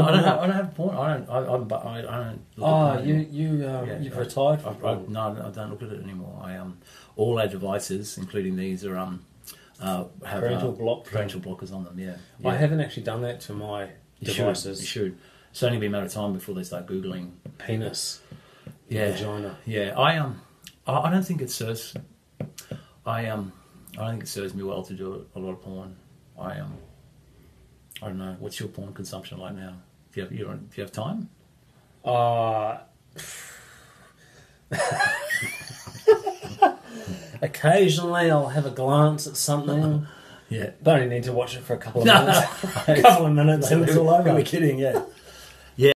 I don't have. I don't have porn. I don't. I, I, I, I don't. Look Oh, at porn you anymore. you uh, Yeah, you've I- retired I, from I, porn. no, I don't look at it anymore. I um, all our devices, including these, are um, uh, have Parental uh, block. parental blockers on them. Yeah, I haven't actually done that to my You should, devices. you should. It's only been a matter of time before they start googling. Penis, Yeah, vagina. yeah. I um, I, I don't think it serves. I um, I don't think it serves me well to do a lot of porn. I um, I don't know. What's your porn consumption like now? Do you have you do you have time? Uh, occasionally, I'll have a glance at something. Yeah. But I only need to watch it for a couple of minutes. a couple of minutes, and it's all Who are we kidding? Yeah.